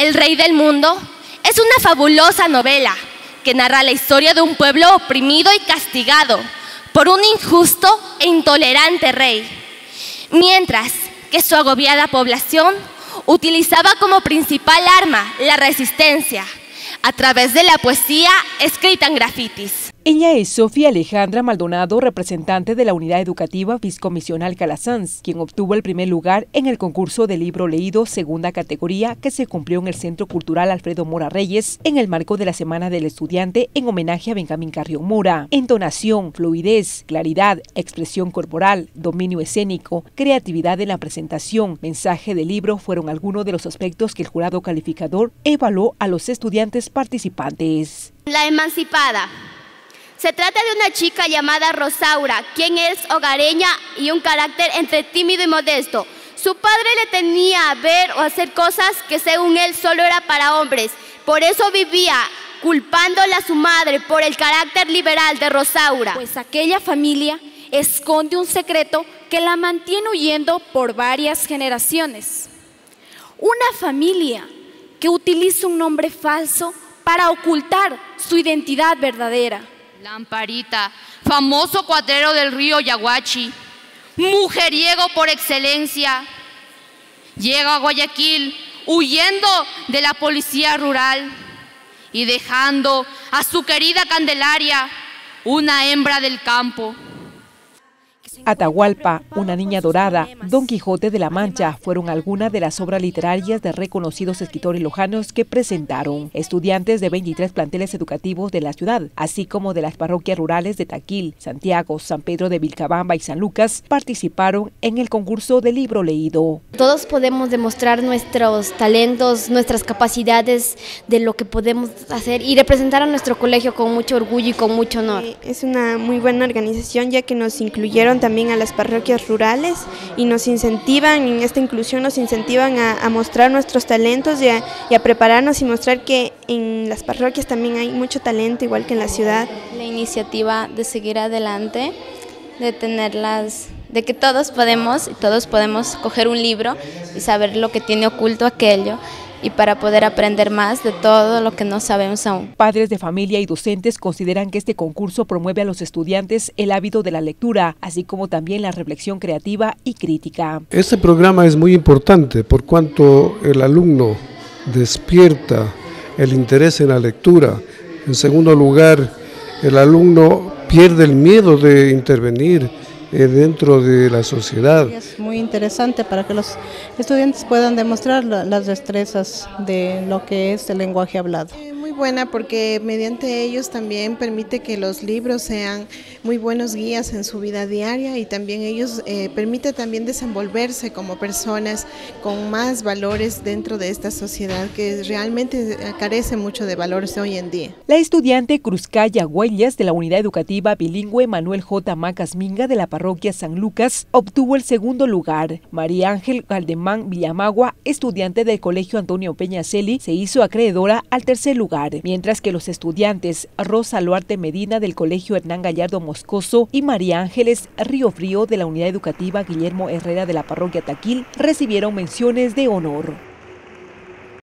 El Rey del Mundo es una fabulosa novela que narra la historia de un pueblo oprimido y castigado por un injusto e intolerante rey, mientras que su agobiada población utilizaba como principal arma la resistencia a través de la poesía escrita en grafitis. Ella es Sofía Alejandra Maldonado, representante de la Unidad Educativa Fiscomisional Calasanz, quien obtuvo el primer lugar en el concurso de libro leído segunda categoría que se cumplió en el Centro Cultural Alfredo Mora Reyes en el marco de la Semana del Estudiante en homenaje a Benjamín Carrión Mora. Entonación, fluidez, claridad, expresión corporal, dominio escénico, creatividad en la presentación, mensaje del libro fueron algunos de los aspectos que el jurado calificador evaluó a los estudiantes participantes. La emancipada se trata de una chica llamada Rosaura, quien es hogareña y un carácter entre tímido y modesto. Su padre le tenía a ver o hacer cosas que según él solo era para hombres. Por eso vivía culpándole a su madre por el carácter liberal de Rosaura. Pues aquella familia esconde un secreto que la mantiene huyendo por varias generaciones. Una familia que utiliza un nombre falso para ocultar su identidad verdadera. Lamparita, famoso cuadrero del río Yaguachi, mujeriego por excelencia, llega a Guayaquil huyendo de la policía rural y dejando a su querida Candelaria, una hembra del campo. Atahualpa, Una niña dorada, Don Quijote de la Mancha fueron algunas de las obras literarias de reconocidos escritores lojanos que presentaron. Estudiantes de 23 planteles educativos de la ciudad, así como de las parroquias rurales de Taquil, Santiago, San Pedro de Vilcabamba y San Lucas, participaron en el concurso de libro leído. Todos podemos demostrar nuestros talentos, nuestras capacidades de lo que podemos hacer y representar a nuestro colegio con mucho orgullo y con mucho honor. Es una muy buena organización ya que nos incluyeron también también a las parroquias rurales y nos incentivan, en esta inclusión nos incentivan a, mostrar nuestros talentos y a, prepararnos y mostrar que en las parroquias también hay mucho talento, igual que en la ciudad. La iniciativa de seguir adelante, de tenerlas, de que todos podemos y todos podemos coger un libro y saber lo que tiene oculto aquello y para poder aprender más de todo lo que no sabemos aún. Padres de familia y docentes consideran que este concurso promueve a los estudiantes el hábito de la lectura, así como también la reflexión creativa y crítica. Este programa es muy importante por cuanto el alumno despierta el interés en la lectura. En segundo lugar, el alumno pierde el miedo de intervenir eh, dentro de la sociedad. Es muy interesante para que los estudiantes puedan demostrar las destrezas de lo que es el lenguaje hablado buena porque mediante ellos también permite que los libros sean muy buenos guías en su vida diaria y también ellos eh, permite también desenvolverse como personas con más valores dentro de esta sociedad que realmente carece mucho de valores hoy en día. La estudiante Cruzcaya Huellas de la Unidad Educativa Bilingüe Manuel J. Macas Minga de la parroquia San Lucas obtuvo el segundo lugar. María Ángel Galdemán Villamagua, estudiante del Colegio Antonio Peña Celi, se hizo acreedora al tercer lugar mientras que los estudiantes Rosa Luarte Medina del Colegio Hernán Gallardo Moscoso y María Ángeles Río Frío de la Unidad Educativa Guillermo Herrera de la Parroquia Taquil recibieron menciones de honor.